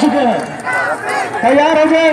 चुके हैं। तैयार हो जाए